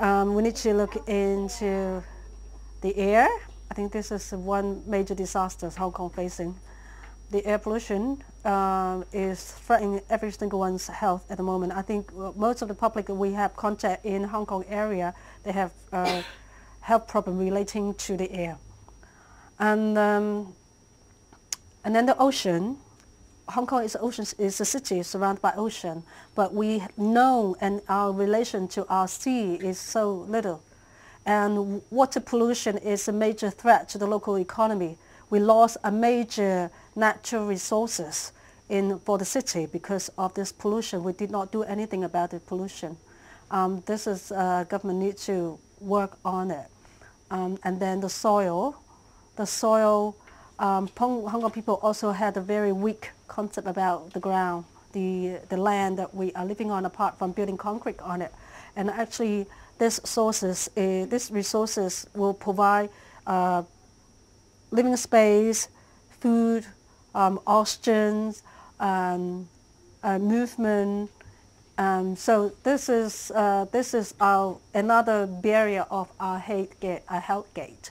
Um, we need to look into the air. I think this is one major disaster Hong Kong facing. The air pollution um, is threatening every single one's health at the moment. I think most of the public we have contact in Hong Kong area, they have uh, health problem relating to the air. And, um, and then the ocean, Hong Kong is, ocean, is a city surrounded by ocean, but we know and our relation to our sea is so little. And water pollution is a major threat to the local economy. We lost a major natural resources in, for the city because of this pollution. We did not do anything about the pollution. Um, this is uh, government need to work on it. Um, and then the soil, the soil um, Hong Kong people also had a very weak concept about the ground, the, the land that we are living on apart from building concrete on it. And actually, this sources, uh, these resources will provide uh, living space, food, um, oxygen, um, uh, movement. Um, so this is, uh, this is our, another barrier of our gate. Our health gate.